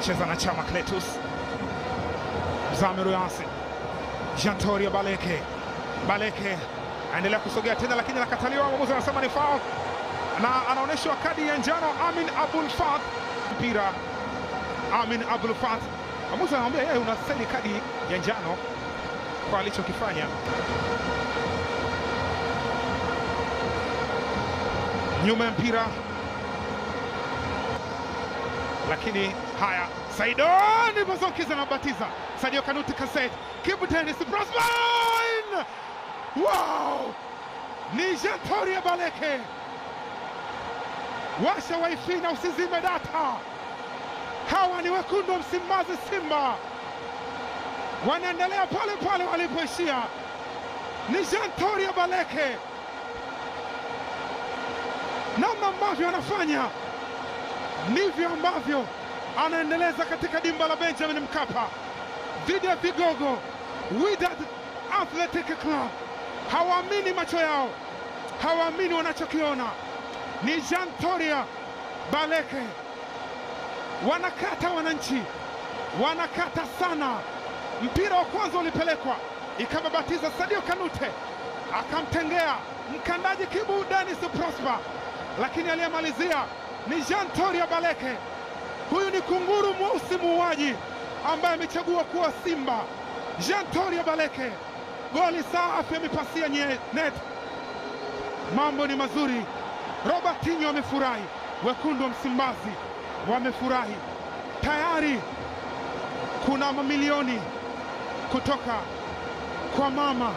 cheza na Chama Cletus Zamiru jantorio Jantoria Baleke Baleke aendelea kusogea tena, lakini anakataliwa. Mwamuzi anasema ni foul na anaonyeshwa kadi ya njano Amin Abul Fath. Mpira Amin Abul Fath, mwamuzi anamwambia yeye unastahili kadi ya njano kwa alichokifanya. Nyuma ya mpira lakini haya, Saidoni Mazonkiza anabatiza Sadio Kanuti Kaset Kibu Dennis Brosman! wow! Ni Jantoria Baleke, washa wifi na usizime data. Hawa ni wekundu wa Msimbazi, Simba wanaendelea pale pale walipoishia. Ni Jantoria Baleke, namna ambavyo anafanya ndivyo ambavyo anaendeleza katika dimba la Benjamin Mkapa dhidi ya vigogo Wydad Athletic Club. Hawaamini macho yao, hawaamini wanachokiona. Ni Jean Toria Baleke, wanakata wananchi, wanakata sana. Mpira wa kwanza ulipelekwa ikababatiza Sadio Kanute, akamtengea mkandaji Kibu Dennis Prosper, lakini aliyemalizia ni jean toria Baleke. Huyu ni kunguru mweusi muuaji ambaye amechagua kuwa Simba. jean toria Baleke, goli safi, amepasia net. Mambo ni mazuri. Robertinho amefurahi, wekundu wa Msimbazi wamefurahi tayari. Kuna mamilioni kutoka kwa mama